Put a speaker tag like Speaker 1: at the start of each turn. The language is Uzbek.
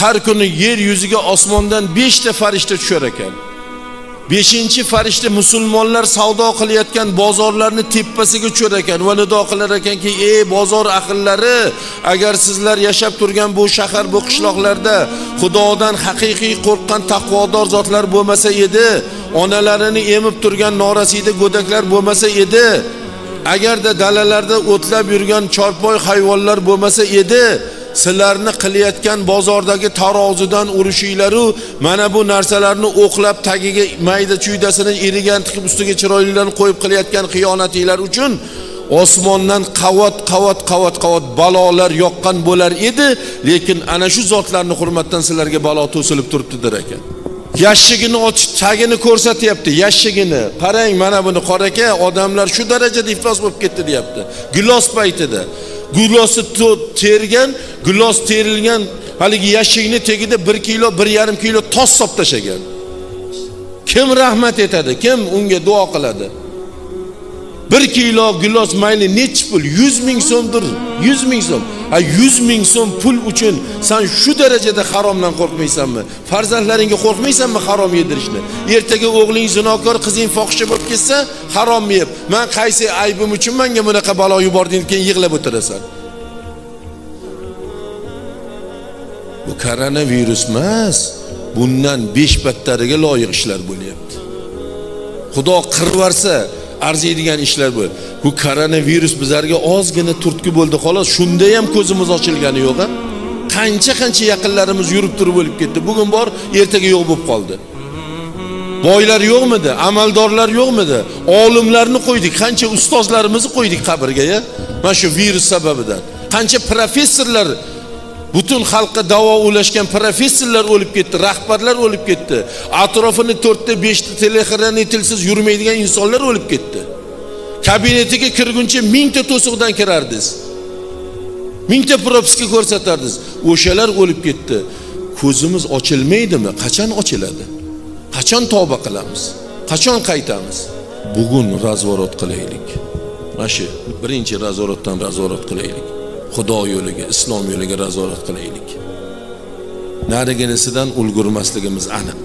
Speaker 1: har kuni yer yuziga osmondan 5 ta farishta tushar ekan. Beshinchi farishta musulmonlar savdo qilayotgan bozorlarni tepasiga tushar ekan va nido qilar ekanki ey bozor ahillari agar sizlar yashab turgan bu shahar bu qishloqlarda xudodan haqiqiy qo'rqqan taqvodor zotlar bo'lmasa edi onalarini emib turgan norasida go'daklar bo'lmasa edi agarda dalalarda o'tlab yurgan chorpoy hayvonlar bo'lmasa edi sizlarni qilayotgan bozordagi tarozidan urishinglaru mana bu narsalarni o'qlab tagiga mayda chuydasini erigan tiqib ustiga chiroylilarni qo'yib qilayotgan xiyonatinglar uchun osmondan qavat qavat qavat qavat balolar yoqqan bo'lar edi. Lekin ana shu zotlarni hurmatdan sizlarga balo to'silib turibdi der ekan. Yashigini ochib tagini ko'rsatyapti yashigini. Qarang mana buni qora aka odamlar shu darajada iflos bo'lib ketdi deyapti. Gilos paytida. Gulosni tergan gulos terilgan haligi yashikni tagida bir kilo bir yarim kilo tos solib tashlagan. Kim rahmat etadi? Kim unga duo qiladi? Bir kilo gilos mayli nechi pul? Yuz ming so'mdir yuz ming so'm. Yuz ming so'm pul uchun san shu darajada haromdan qo'rqmaysanmi? Farzandlaringga qo'rqmaysanmi harom yedirishni? Ertaga o'g'ling zinokor qizing fohisha bo'lib ketsa harom yeb. Man qaysi aybim uchun menga bunaqa balo yubording keyin yig'lab o'tirasan? Bu koronavirus emas bundan besh battariga loyiq ishlar bo'lyapti. Xudo qirib yuborsa arziydigan ishlar bo'ladi. Bu koronavirus bizlarga ozgina turtki bo'ldi. Xolos shunda ham ko'zimiz ochilgani yo'q a qancha qancha yaqinlarimiz yurib turib o'lib ketdi. Bugun bor ertaga yo'q bo'lib qoldi. Boylar yo'qmidi? Amaldorlar yo'qmidi? Olimlarni qo'ydik. Qancha ustozlarimizni qo'ydik qabrga ya? Mana shu virus sababidan. Qancha professorlar butun xalqqa davo ulashgan professorlar o'lib ketdi rahbarlar o'lib ketdi. Atrofini to'rtta beshta telexranitelsiz yurmaydigan insonlar o'lib ketdi. Kabinetiga kirguncha mingta to'siqdan kirardingiz. Mingta propiska ko'rsatardingiz. O'shalar o'lib ketdi. Ko'zimiz ochilmaydimi? Qachon ochiladi? Qachon tavba qilamiz? Qachon qaytamiz? Bugun razvorot qilaylik. Mana shu birinchi razvorotdan razvorot qilaylik. Xudo yo'liga islom yo'liga razvorot qilaylik. Nariginisidan ulgurmasligimiz aniq.